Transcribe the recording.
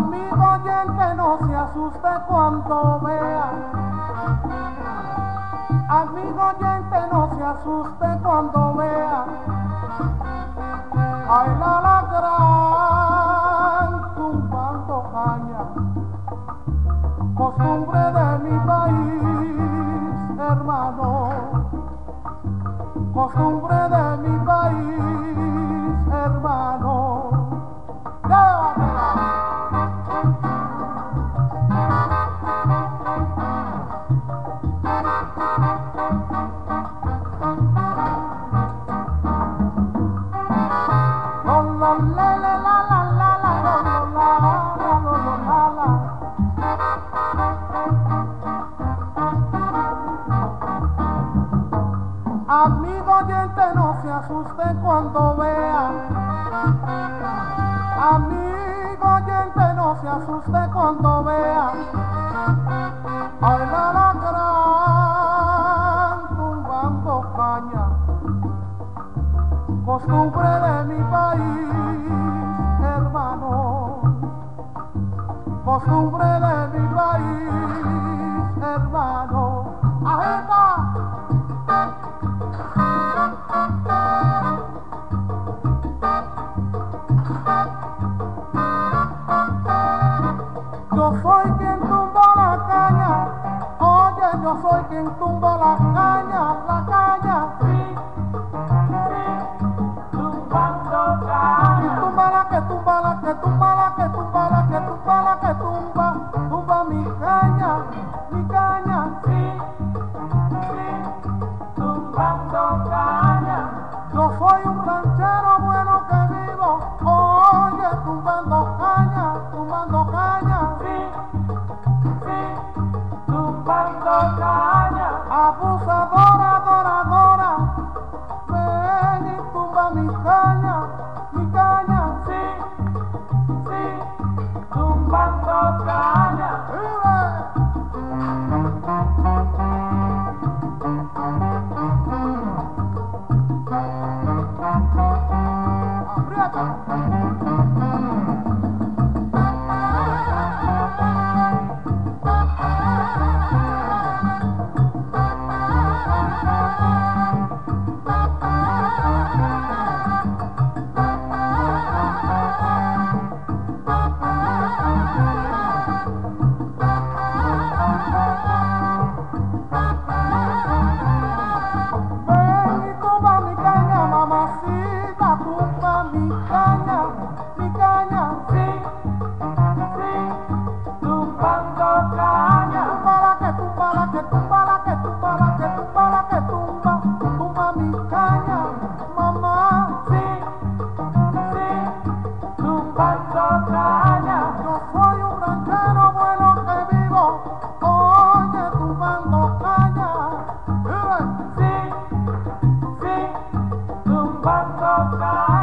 conmigo y el no se asuste cuando vea. Amigo oyente, no se asuste cuando vea. Ay, la lacrán, tumbando caña, costumbre de mi país, hermano, costumbre de mi Amigo oyente, no se asuste cuando vea. Amigo oyente, no se asuste cuando vea. La, gran tumbando caña costumbre de mi país, hermano, costumbre de mi país, hermano. Agenda. Que tumba la que tumba la que tumba la que tumba, tumba mi caña, mi caña, sí, sí, tumbando caña, yo soy un ranchero bueno que vivo, oye, tumbando Tumbando